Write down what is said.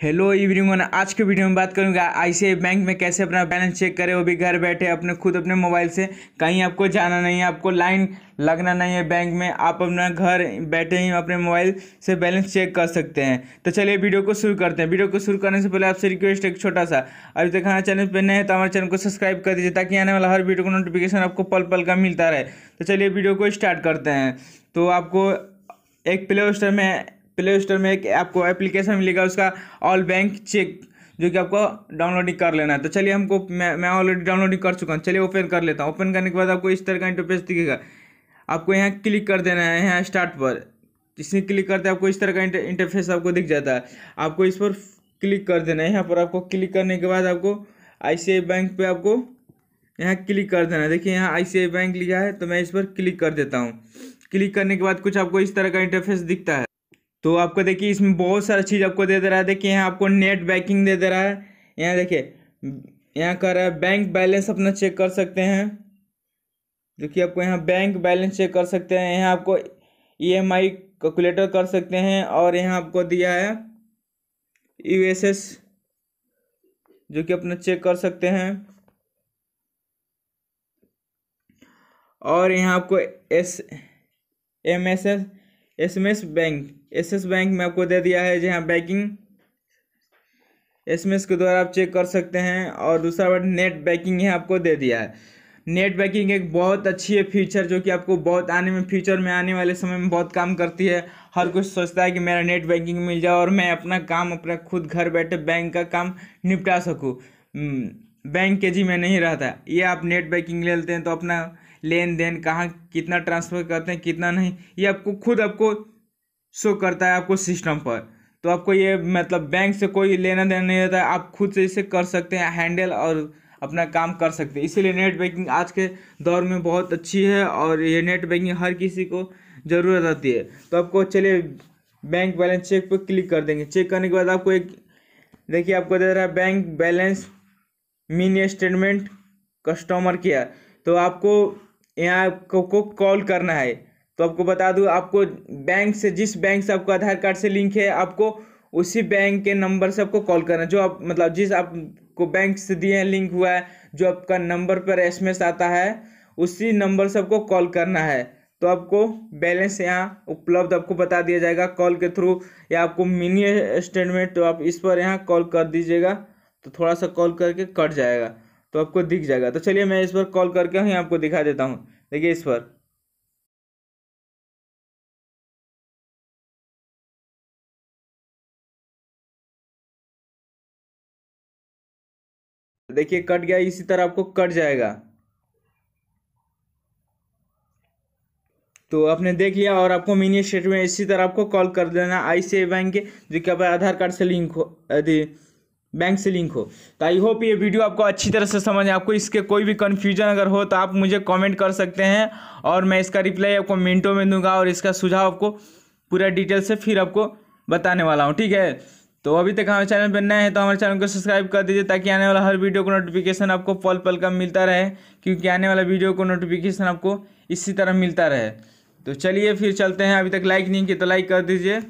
Hello everyone आज के video में बात करूँगा, आईसीआई बैंक में कैसे अपना बैलेंस चेक करें, वो भी घर बैठे अपने खुद अपने मोबाइल से। कहीं आपको जाना नहीं है, आपको लाइन लगना नहीं है बैंक में, आप अपना घर बैठे ही अपने मोबाइल से बैलेंस चेक कर सकते हैं। तो चलिए वीडियो को शुरू करते हैं। वीडियो को शुरू करने से पहले आपसे रिक्वेस्ट एक छोटा सा। अभी तक हमारे चैनल पर नए हैं तो हमारे चैनल को सब्सक्राइब कर दीजिए, ताकि आने वाला हर वीडियो का नोटिफिकेशन आपको पल पल का मिलता रहे। तो चलिए वीडियो को स्टार्ट करते हैं। तो आपको एक प्ले स्टोर में प्ले स्टोर में एक आपको एप्लीकेशन मिलेगा, उसका ऑल बैंक चेक जो कि आपको डाउनलोडिंग कर लेना है। तो चलिए हमको, मैं मैं ऑलरेडी डाउनलोडिंग कर चुका हूँ। चलिए ओपन कर लेता हूँ। ओपन करने के बाद आपको इस तरह का इंटरफेस दिखेगा। आपको यहाँ क्लिक कर देना है, यहाँ स्टार्ट पर। इसमें क्लिक करते आपको इस तरह का इंटरफेस आपको दिख जाता है। आपको इस पर क्लिक कर देना है। यहाँ पर आपको क्लिक करने के बाद आपको आई बैंक पर आपको यहाँ क्लिक कर देना है। देखिए, यहाँ आई बैंक लिखा है तो मैं इस पर क्लिक कर देता हूँ। क्लिक करने के बाद कुछ आपको इस तरह का इंटरफेस दिखता है। तो आपको देखिए, इसमें बहुत सारा चीज़ आपको दे दे रहा है। देखिए, यहाँ आपको नेट बैंकिंग दे दे रहा है। यहाँ देखिए, यहाँ कर रहा है, बैंक बैलेंस अपना चेक कर सकते हैं। देखिए, आपको यहाँ बैंक बैलेंस चेक कर सकते हैं। यहाँ आपको ईएमआई कैलकुलेटर कर सकते हैं और यहाँ आपको दिया है यूएसएस, जो कि अपना चेक कर सकते हैं। और यहाँ आपको S M S S S M S bank. S S bank में आपको दे दिया है जहाँ बैंकिंग एस एम एस के द्वारा आप चेक कर सकते हैं और दूसरा बात नेट बैंकिंग यहाँ आपको दे दिया है। नेट बैंकिंग एक बहुत अच्छी है फीचर जो कि आपको बहुत आने में फ्यूचर में आने वाले समय में बहुत काम करती है। हर कोई सोचता है कि मेरा नेट बैंकिंग मिल जाए और मैं अपना काम, अपना खुद घर बैठे बैंक का काम निपटा सकूँ। बैंक के जी में नहीं रहता। ये आप नेट बैंकिंग ले लेते हैं तो अपना लेन देन कहाँ कितना ट्रांसफ़र करते हैं, कितना नहीं, ये आपको खुद आपको शो करता है आपको सिस्टम पर। तो आपको ये मतलब बैंक से कोई लेना देना नहीं रहता आप खुद से इसे कर सकते हैं हैंडल और अपना काम कर सकते हैं। इसीलिए नेट बैंकिंग आज के दौर में बहुत अच्छी है और ये नेट बैंकिंग हर किसी को ज़रूरत आती है। तो आपको चलिए बैंक बैलेंस चेक पर क्लिक कर देंगे। चेक करने के बाद आपको एक, देखिए आपको दे रहा है bank balance mini statement customer care तो आपको यहाँ को कॉल करना है। तो आपको बता दूँ, आपको बैंक से, जिस बैंक से आपको आधार कार्ड से लिंक है, आपको उसी बैंक के नंबर से आपको कॉल करना है। जो आप मतलब जिस आपको बैंक से दिए हैं लिंक हुआ है, जो आपका नंबर पर एसएमएस आता है, उसी नंबर से आपको कॉल करना है। तो आपको बैलेंस यहाँ उपलब्ध आपको बता दिया जाएगा कॉल के थ्रू या आपको मिनी स्टेटमेंट तो आप इस पर यहाँ कॉल कर दीजिएगा तो थोड़ा सा कॉल करके कट जाएगा। तो आपको दिख जाएगा। तो चलिए मैं इस पर कॉल करके ही आपको दिखा देता हूँ। देखिए इस पर। देखिए, कट गया, इसी तरह आपको कट जाएगा। तो आपने देख लिया और आपको मिनी स्टेटमेंट इसी तरह आपको कॉल कर देना। आई सी बैंक के, जो कि आधार कार्ड से लिंक हो बैंक से लिंक हो। तो आई होप ये वीडियो आपको अच्छी तरह से समझ आपको इसके कोई भी कन्फ्यूज़न अगर हो तो आप मुझे कमेंट कर सकते हैं और मैं इसका रिप्लाई आपको मिनटों में दूँगा और इसका सुझाव आपको पूरा डिटेल से फिर आपको बताने वाला हूँ, ठीक है? तो अभी तक हमारे चैनल पर नए हैं तो हमारे चैनल को सब्सक्राइब कर दीजिए ताकि आने वाला हर वीडियो को नोटिफिकेशन आपको पल पल का मिलता रहे, क्योंकि आने वाला वीडियो को नोटिफिकेशन आपको इसी तरह मिलता रहे। तो चलिए फिर चलते हैं। अभी तक लाइक नहीं किया तो लाइक कर दीजिए।